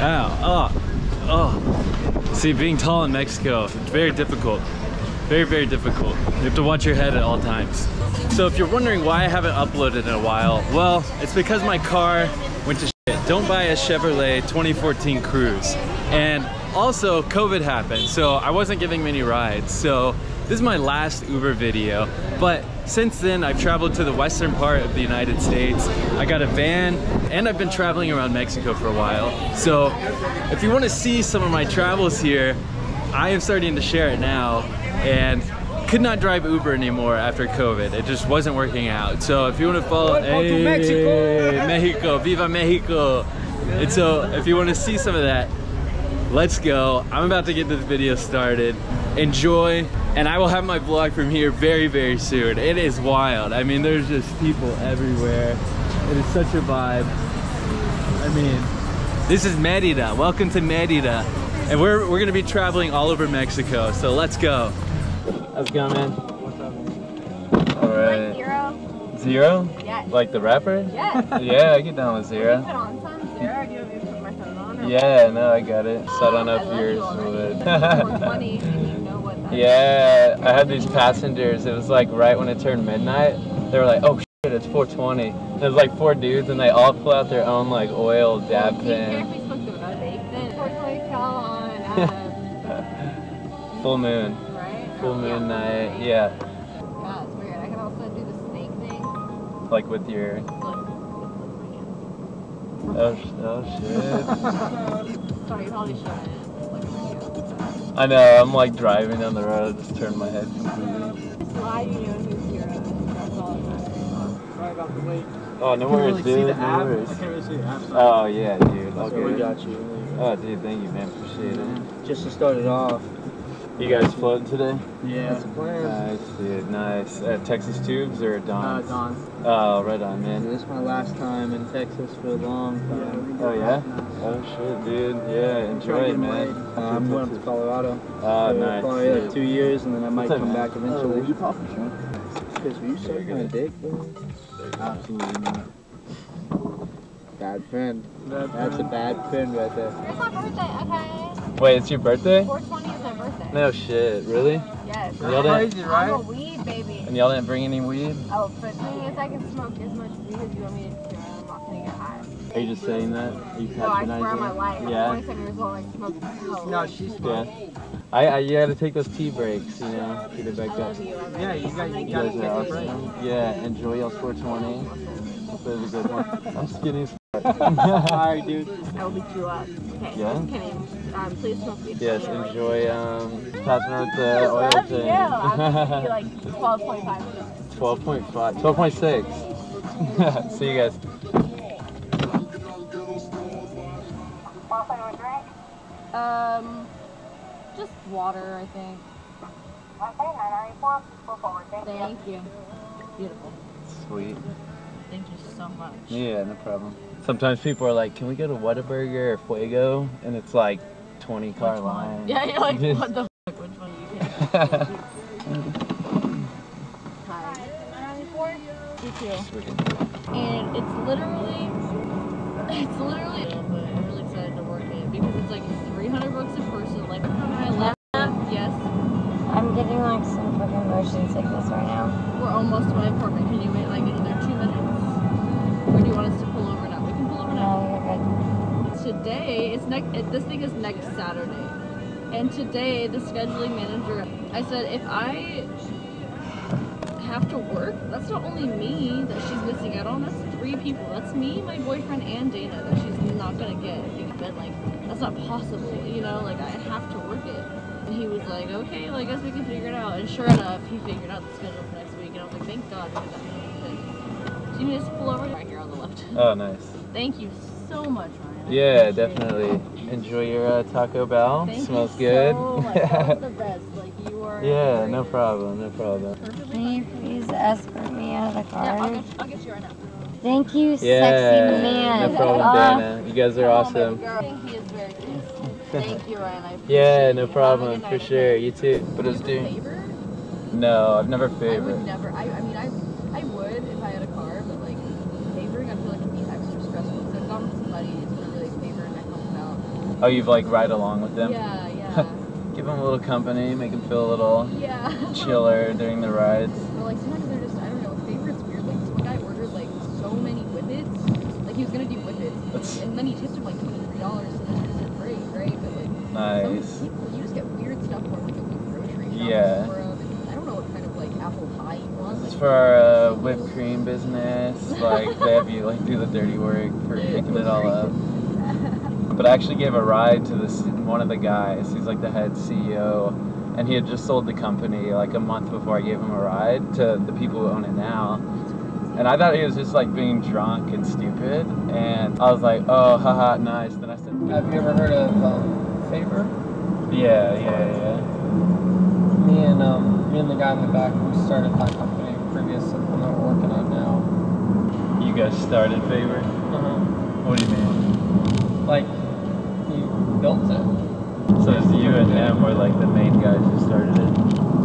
Ow. Oh. Oh. See, being tall in Mexico, very difficult. Very, very difficult. You have to watch your head at all times. So if you're wondering why I haven't uploaded in a while, well, it's because my car went to shit. Don't buy a Chevrolet 2014 Cruze. And also COVID happened, so I wasn't giving many rides. So this is my last Uber video, but since then I've traveled to the western part of the United States. I got a van and I've been traveling around Mexico for a while. So if you want to see some of my travels here, I am starting to share it now and could not drive Uber anymore after COVID. It just wasn't working out. So if you want to follow, Welcome to Mexico. Mexico, viva Mexico. And so if you want to see some of that, let's go. I'm about to get this video started. Enjoy, and I will have my vlog from here very, very soon. It is wild. I mean, there's just people everywhere. It is such a vibe. I mean, this is Merida. Welcome to Merida. And we're, we're gonna be traveling all over Mexico, so let's go. How's it going, man? What's up? All right. Zero? Zero? Yes. Like the rapper? Yes. Yeah, I get down with Put Zero. on some zero. Do you want me to put my phone on? Yeah, no, I got it. So I don't know if yours you already. Yeah, I had these passengers. It was like right when it turned midnight. They were like, "Oh shit, it's 420." It was like four dudes, and they all pull out their own like oil dab Do you care if pen. we spoke to another vape then? 420 fell on, uh, Full moon, right? full moon night. Yeah, Yeah, it's weird. I can also do the snake thing. like with your. Oh, oh shit. Sorry, you probably shouldn't. I know. I'm like driving down the road. I just turned my head completely. Just lie, you know who's zero. That's all it matters. Sorry about the wait. Oh, no Can worries, really dude. No worries. Can't really see the app. Oh yeah, dude. All so we uh, got you. Oh, dude, thank you, man. Appreciate it. Just to start it off. You guys floating today? Yeah. That's the plan. Nice, dude. Nice. Uh, Texas Tubes or Uh, Don's? Don. Oh, right on, Man, man. this is my last time in Texas for a long time. Oh yeah. Oh shit, dude. Yeah, enjoy it, man. Uh, I'm going up to Colorado. Oh, for nice. Probably like two years, and then I might What's come man? back eventually. you popping, Sean? Chris, were you sucking my dick, bro? Absolutely not. Bad friend. That's a bad friend right there. It's my birthday, okay? Wait, it's your birthday? 420 birthday. No shit, really? Yes. Y'all didn't, Crazy, I'm a weed baby. and y'all didn't bring any weed? Oh, but the thing is, I can smoke as much weed as you want me to do, and I'm not gonna get high. Are you just saying that? Are you No, I swear on my life. I'm Yeah. 27 years old, I smoke hell. No, she's Yeah. I, I, you gotta take those tea breaks, you know, get it back up. you. Yeah, you guys- you You gotta guys take are awesome. Yeah, enjoy y'all's 420. Hope it was a good one. I'm skinny as Alright, dude. I will beat you up. Okay. Yeah? Kenny, um, please smoke weed. Yes, for enjoy um, passing out the I oil love thing. you. I'm gonna be like 12.5. 12.5, 12.6. See you guys. Um, just water, I think. Thank you. Beautiful. Sweet. Thank you so much. Yeah, no problem. Sometimes people are like, can we go to Whataburger or Fuego? And it's like 20 car Which line. one? Yeah, you're like, Just- what the fuck? Which one do you pick? Hi. You too. And it's literally, it's literally, but I'm really excited to work it because it's like 300 bucks a person. Like, my laptop, yes, I'm getting like some fucking motion sickness right now. we're almost to my apartment. Today it's next this thing is next saturday. And today the scheduling manager i said if i have to work that's not only me that she's missing out on that's three people. That's me my boyfriend and dana that she's not gonna get. But like that's not possible you know? Like i have to work it. And he was like okay well i guess we can figure it out. And sure enough he figured out the schedule for next week and i was like thank god because that. Do you need us to pull over? Right here on the left. Oh, nice. thank you so much ryan Yeah, definitely. Enjoy your uh, Taco Bell. Thank Smells you good. So much. That the best. Like you are. yeah, no problem, no problem. Perfectly Can you please escort me out of the Yeah, I'll car? get, I'll get you right now. Thank you, sexy man. no problem, Oh, Dana. You guys are Come awesome. girl. I think he is very cute. Thank you, Ryan. I appreciate Yeah, no problem, good for sure. You too. But it's Do you doing. favor? No, I've never I would favored. never. I, I mean, I, I would if I had a car, but like favoring, I feel like it can be extra stressful. Because I've gone with somebody, it's been a really favor, and I helped them out. Oh, you've like ride along with them. Yeah, yeah, Give them a little company, make them feel a little yeah. chiller during the rides. But like sometimes they're just I don't know. Favorites weird. Like this one guy ordered like so many whippets. Like he was gonna do whippets, That's- and then he tipped him like twenty three dollars. So then just great, right? But like Nice. some people, you just get weird stuff for like a grocery shop Yeah. for and I don't know what kind of like apple pie you want. It's like, for our uh, whipped cream business. Like they have you like do the dirty work for picking it all up. But I actually gave a ride to this one of the guys. He's like the head CEO, and he had just sold the company like a month before I gave him a ride to the people who own it now. And I thought he was just like being drunk and stupid, and I was like, oh, haha, nice. Then I said, Have you ever heard of um, Favor? yeah, yeah, yeah. Me and um, me and the guy in the back, we started that company previous to the one that we're working on now. You guys started Favor? Uh-huh. What do you mean? Like, built it. So it's you and him were like the main guys who started it?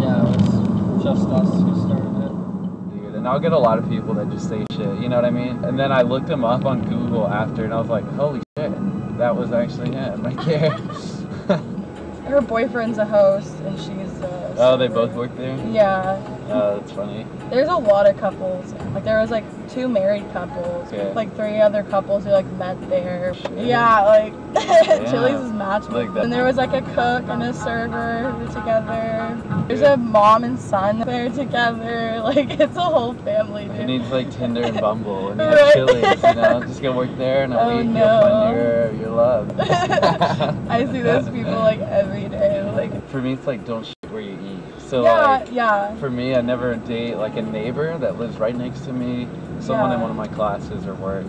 Yeah, it was just us who started it. Dude, and I'll get a lot of people that just say shit, you know what I mean? And then I looked him up on Google after, and I was like, holy shit, that was actually him right there. Her boyfriend's a host, and she's. Uh, oh, they both work there? Yeah, Oh, that's funny. there's a lot of couples. Like there was like two married couples, Okay. like three other couples who like met there. Shit. Yeah, like Chili's is match. Like. And there was like a cook and a server together. There's a mom and son there together. Like it's a whole family, dude. needs like Tinder and Bumble, and Right. Chili's, you know? Just go work there, and a Oh, week no. you'll find your, your love. I see those people like every day. Like For me, it's like, don't shit where you eat. So, yeah, like, yeah. for me, I never date like a neighbor that lives right next to me, someone in one of my classes or work.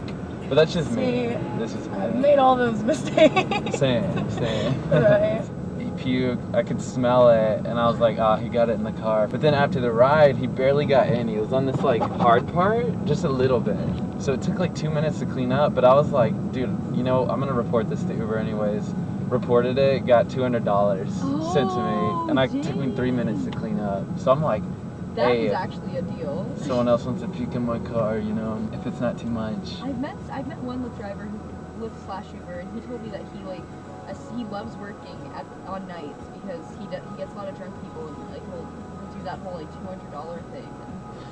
But that's just me. This is me. I've made all those mistakes. Same, same. Right. he puked. I could smell it, and I was like, ah, he got it in the car. But then after the ride, he barely got in. He was on this like hard part, just a little bit. So it took like two minutes to clean up. But I was like, dude, you know, I'm gonna report this to Uber anyways. Reported it, got two hundred dollars sent to me, oh, and I Oh, took me three minutes to clean up. So I'm like, That Hey. is actually a deal. someone else wants to puke in my car, you know, if it's not too much. I've met I've met one Lyft driver who Lyft slash Uber, and he told me that he like he loves working at on nights because he do, he gets a lot of drunk people and like he'll, he'll do that whole like two hundred dollar thing.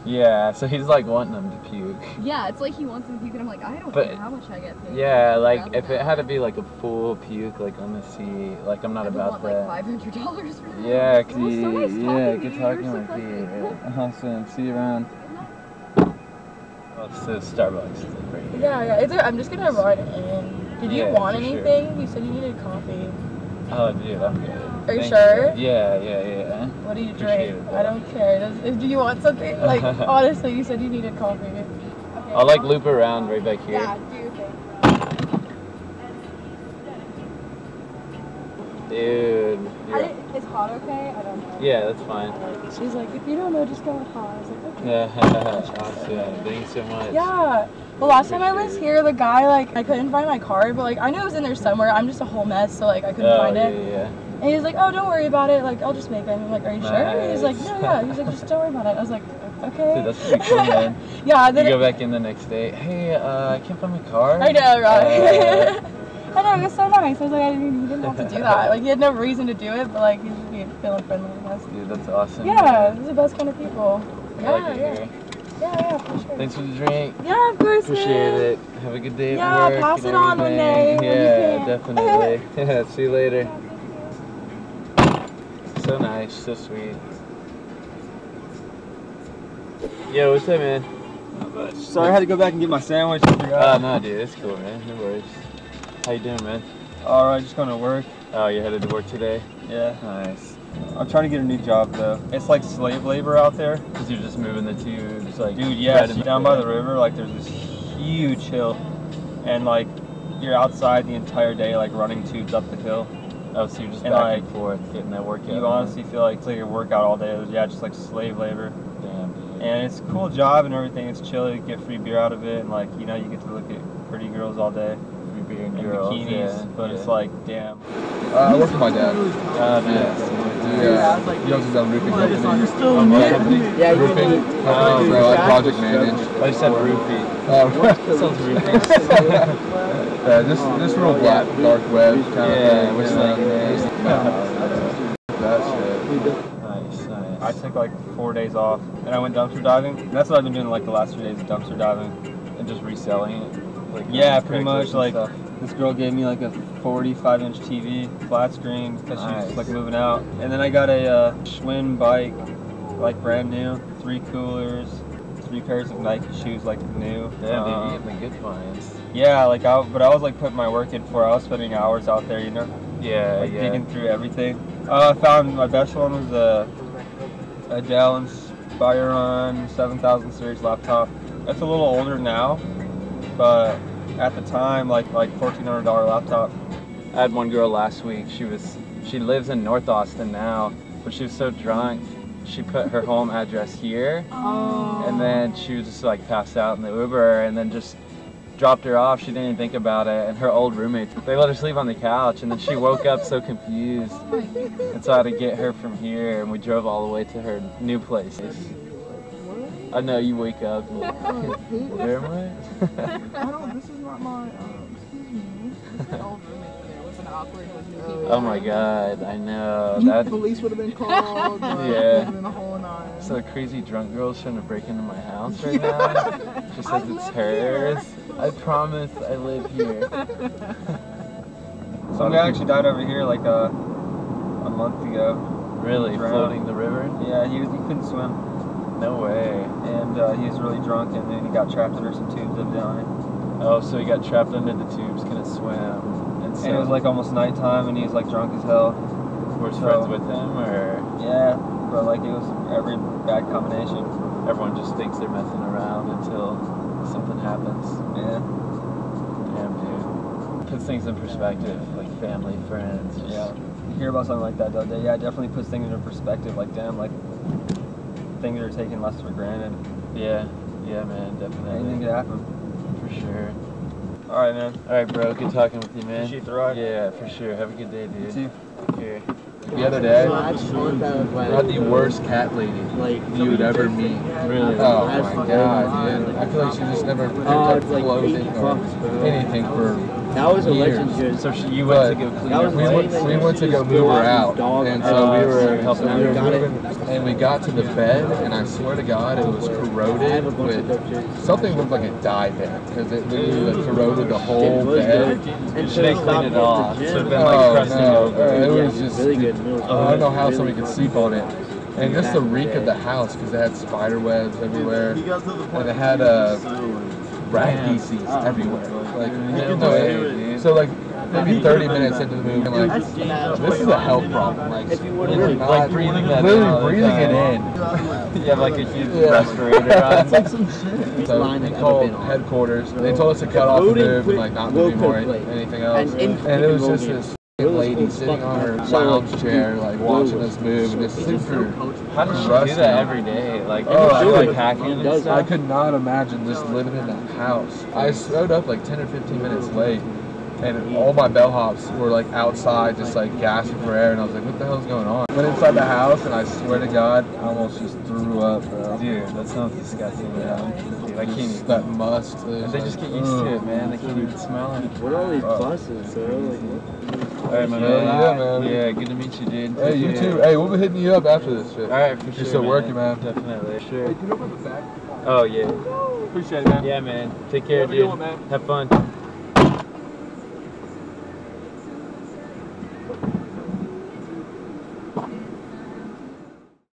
Yeah, so he's like wanting them to puke. Yeah, it's like he wants them to puke, and I'm like, I don't But- know how much I get paid. Yeah, like rather if it had to be like a full puke, like on the seat, like I'm not I would about want that. like five hundred dollars for that. Yeah, It was so nice yeah, to good you. You're talking so with you. pleasant. Awesome. See you around. Oh, it's the Starbucks right here. Yeah, yeah. It's a, I'm just gonna run in. Did you Yeah, want for sure. anything? You said you needed coffee. Oh, dude, I'm good. Are you Thank sure? Yeah, yeah, yeah. What do you drink? it, I don't care. Does, do you want something? Like honestly, you said you needed coffee. Okay. I'll like loop around right back here. Yeah, do your thing. Dude. Yeah. is hot okay? I don't know. yeah, that's fine. She's like, if you don't know, just go with hot. I was like, okay. Yeah, awesome. Thanks so much. Yeah. The last time I was here, the guy like I couldn't find my card, but like I knew it was in there somewhere. I'm just a whole mess, so like I couldn't Oh, find yeah, it. yeah. And he's like, oh, don't worry about it. Like I'll just make it. I'm like, are you sure? He's like, Nice. no, yeah. He's like, just don't worry about it. I was like, okay. Dude, that's pretty cool, man. yeah. You go back in the next day. Hey, uh, I can't find my car. I know, right? Uh, I know, it was so nice. I was like, I didn't, you didn't have to do that. Like, he had no reason to do it, but like, he was just feeling friendly, I guess. dude, that's awesome. Yeah, man. these are the best kind of people. I Yeah, like yeah. here. Yeah, yeah, for sure. Thanks for the drink. Yeah, of course. Appreciate man. it. Have a good day Yeah, at work. pass it on one day everything. when you Yeah, definitely. yeah, see you later. So nice, so sweet. Yo, what's up, man? Sorry, I had to go back and get my sandwich. I Oh, forgot. no, dude, it's cool, man. No worries. How you doing, man? All right, just going to work. Oh, you headed to work today? Yeah. Nice. I'm trying to get a new job though. It's like slave labor out there. Cause you're just moving the tubes, like. Dude, yeah, right down by the river, like there's this huge hill, and like you're outside the entire day, like running tubes up the hill. Oh, so you're just And, back like, and forth getting that workout. You in. honestly feel like it's like a workout all day. It was, yeah, just like slave labor. Damn, dude. And it's a cool job and everything. It's chill. You get free beer out of it, and like you know, you get to look at pretty girls all day Free beer and in girls, bikinis. yeah, but it's like, damn. Uh, I work for my dad. Oh, nice. Yeah, he owns his own roofing company. Oh, what company? Yeah, roofing. Oh, so I project manage. I just said roofie. Um, Sounds roofie. Yeah, just just real black, dark web kind Yeah, of we're thing. slinging it. That shit. Nice, nice. I took like four days off and I went dumpster diving. That's what I've been doing like the last three days of dumpster diving. and just reselling it. Like Yeah, pretty much like stuff. this girl gave me like a 45 inch TV flat screen because she Nice. was like moving out. And then I got a uh, Schwinn bike, like brand new, three coolers, three pairs of Nike shoes, like new. Yeah, Um, dude, you get the good finds. yeah, like I, but I was like putting my work in for. I was spending hours out there, you know, Yeah, like yeah. digging through everything. Uh, I found my best one was a a Dell Inspiron 7000 series laptop. It's a little older now, but at the time, like like $1,400 laptop. I had one girl last week. She was she lives in North Austin now, but she was so drunk. She put her home address here, and then she was just like passed out in the Uber, and then just dropped her off. She didn't even think about it. And her old roommates, they let her sleep on the couch, and then she woke up so confused. And so I had to get her from here, and we drove all the way to her new place. I know you wake up. and- Where am I? I don't. This is not my. Um, excuse me. This is awkward like new people. Oh my god, I know. The That police would have been called. Like, Yeah. It been a whole nine. So a crazy drunk girl's trying to break into my house right now. She says I it's live hers. I promise I live here. Some guy actually died over here like a a month ago. Really, Drowned. floating the river? Yeah, he was he couldn't swim, No way. and uh, he was really drunk, and then he got trapped under some tubes of evidently. Oh, so he got trapped under the tubes, couldn't swim, and so And it was like almost nighttime, and he was like drunk as hell. were so- friends with him, or Yeah, but like it was every bad combination. everyone just thinks they're messing around until something happens. Yeah, Damn, dude. Puts things in perspective, like family, friends. just- yeah. You hear about something like that though, yeah, it definitely puts things into perspective. Like damn, like things are taken less for granted. Yeah, yeah, man, definitely. Anything could happen. For sure. All right, man. All right, bro. Good talking with you, man. Appreciate the ride. Yeah, for sure. Have a good day, You dude. too. Take care. The other day, I just want that like, not the worst cat lady like you would ever meet. Really? Oh my god, wild. dude. I feel like she just never picked Oh, up clothing or anything for that was a legend good. So she, you went to go clean That her was we place? went, we went to go Just move go her out out, with dog and and so uh, we were helping so we were her. It. and we got to the bed, and I swear to God, it was I have a corroded with something looked like a died there because it literally like, corroded the whole bed. And should so have stopped cleaned it going to off. the Should have gym. been like Oh, no, over. uh, it Yeah, was just really good. It was I don't know how really somebody could sleep on it. And just the reek of the house because it had spider webs everywhere, and it had uh, rat Yeah. feces oh. everywhere. Like, No way, so like maybe 30 minutes into the movie, I'm like, this is a health problem. Like, we're not like, breathing that literally all breathing it in. You have like a huge Yeah. respirator on. It's like some shit. So line we I've ever called headquarters. They told us to cut off the move and like not move anymore anything else. And it was just this lady sitting on her fucking- lounge chair, like watching us move, and It's super. How does she do that every day? Like, Oh, she I like hacking and stuff? I could not imagine just living in that house. I showed up like 10 or 15 minutes late, and all my bellhops were like outside, just like gasping for air, and I was like, "What the hell's going on?" Went inside the house, and I swear to God, I almost just threw up, bro. Dude, that sounds disgusting. Yeah. Man. Dude, I can't Just even. that must. Uh, they like, just get used to it, man. They can't even smell it. What are all these buses, bro? Like, right, my Yeah, man. yeah, man. Yeah, good to meet you, dude. Hey, you Yeah. too. Hey, we'll be hitting you up after this shit. All right, for sure. You're still working, man. Definitely. Sure. Hey, can you open the back? Oh yeah. Appreciate it, man. Yeah, man. Take care, Have dude. one, man. Have fun.